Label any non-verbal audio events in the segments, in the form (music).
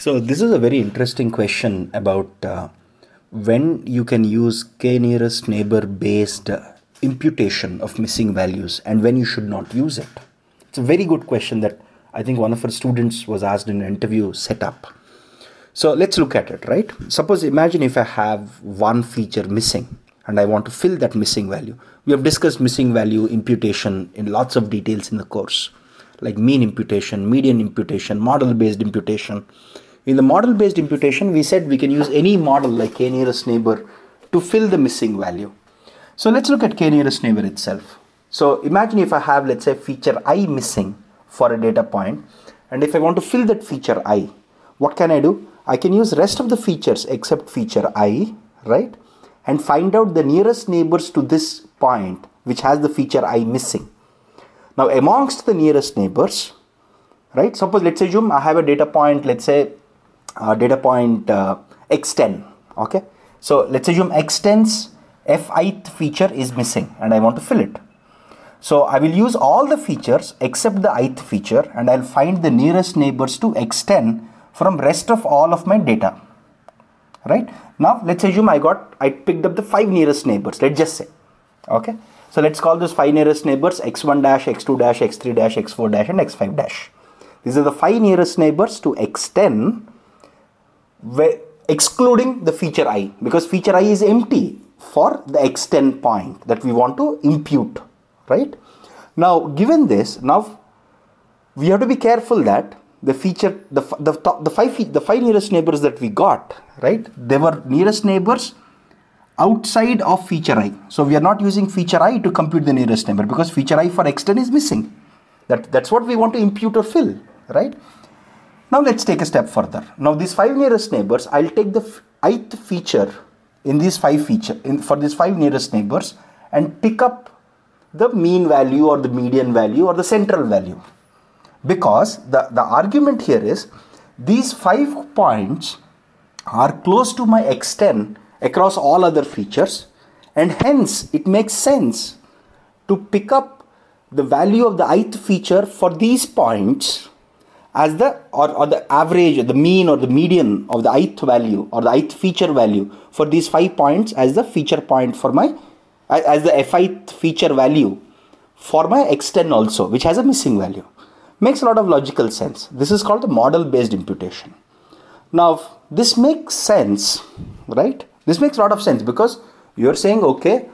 So this is a very interesting question about uh, when you can use k nearest neighbor based uh, imputation of missing values and when you should not use it. It's a very good question that I think one of our students was asked in an interview setup. So let's look at it, right? Suppose imagine if I have one feature missing and I want to fill that missing value. We have discussed missing value imputation in lots of details in the course, like mean imputation, median imputation, model based imputation in the model based imputation, we said we can use any model like k nearest neighbor to fill the missing value. So let's look at k nearest neighbor itself. So imagine if I have, let's say, feature i missing for a data point, and if I want to fill that feature i, what can I do? I can use rest of the features except feature i, right? And find out the nearest neighbors to this point which has the feature i missing. Now amongst the nearest neighbors, right? Suppose let's assume I have a data point, let's say uh, data point uh, x10 okay? So let's assume x10's f-ith feature is missing and I want to fill it. So I will use all the features except the ith feature and I'll find the nearest neighbors to x10 from rest of all of my data right? Now let's assume I got I picked up the five nearest neighbors let's just say okay? So let's call those five nearest neighbors x1 dash x2 dash x3 dash x4 dash and x5 dash. These are the five nearest neighbors to x10 excluding the feature i because feature i is empty for the x10 point that we want to impute right? Now given this now we have to be careful that the feature the the, top, the five the five nearest neighbors that we got right? They were nearest neighbors outside of feature i. So we are not using feature i to compute the nearest neighbor because feature i for x10 is missing. That that's what we want to impute or fill right now let's take a step further. Now these five nearest neighbors, I'll take the ith feature in these five feature in, for these five nearest neighbors and pick up the mean value or the median value or the central value. Because the, the argument here is these five points are close to my x10 across all other features and hence it makes sense to pick up the value of the ith feature for these points as the or, or the average the mean or the median of the ith value or the ith feature value for these five points as the feature point for my as the fith feature value for my x10 also which has a missing value. Makes a lot of logical sense. This is called the model based imputation. Now this makes sense right? This makes a lot of sense because you're saying okay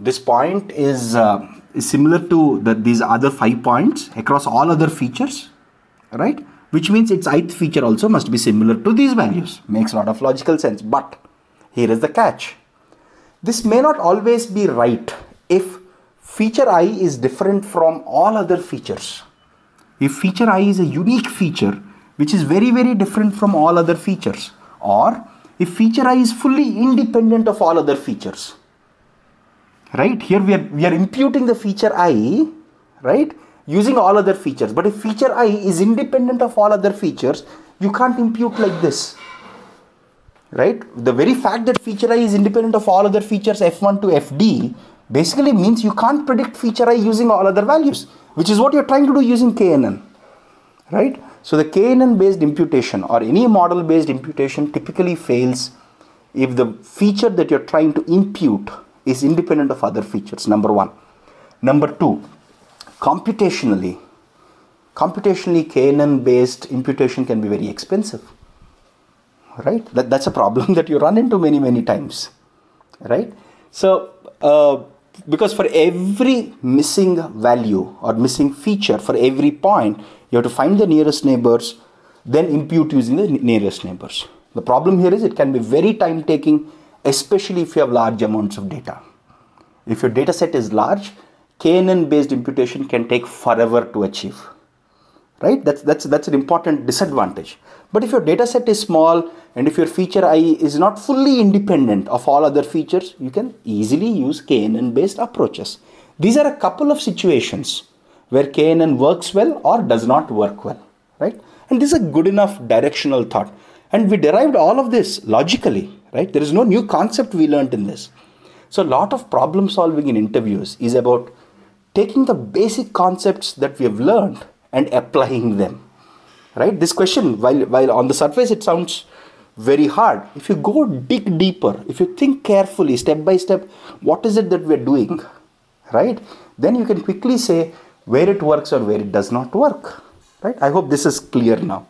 this point is, uh, similar to the, these other five points across all other features right? Which means its ith feature also must be similar to these values. Makes a lot of logical sense. But here is the catch. This may not always be right if feature i is different from all other features. If feature i is a unique feature which is very very different from all other features or if feature i is fully independent of all other features. Right? Here we are we are imputing the feature i right using all other features. But if feature i is independent of all other features, you can't impute like this. Right? The very fact that feature i is independent of all other features f1 to fd basically means you can't predict feature i using all other values, which is what you're trying to do using KNN. Right? So the KNN based imputation or any model based imputation typically fails if the feature that you're trying to impute is independent of other features, number one. Number two, computationally, computationally KNN based imputation can be very expensive. Right? That, that's a problem (laughs) that you run into many, many times. Right? So, uh, because for every missing value or missing feature, for every point, you have to find the nearest neighbors, then impute using the nearest neighbors. The problem here is it can be very time taking, especially if you have large amounts of data. If your data set is large, KNN based imputation can take forever to achieve. Right? That's, that's, that's an important disadvantage. But if your data set is small and if your feature I is not fully independent of all other features, you can easily use KNN based approaches. These are a couple of situations where KNN works well or does not work well. Right? And this is a good enough directional thought. And we derived all of this logically. Right? There is no new concept we learned in this. So, a lot of problem solving in interviews is about taking the basic concepts that we have learned and applying them. Right? This question while while on the surface it sounds very hard if you go dig deeper if you think carefully step by step what is it that we're doing? Right? Then you can quickly say where it works or where it does not work. Right? I hope this is clear now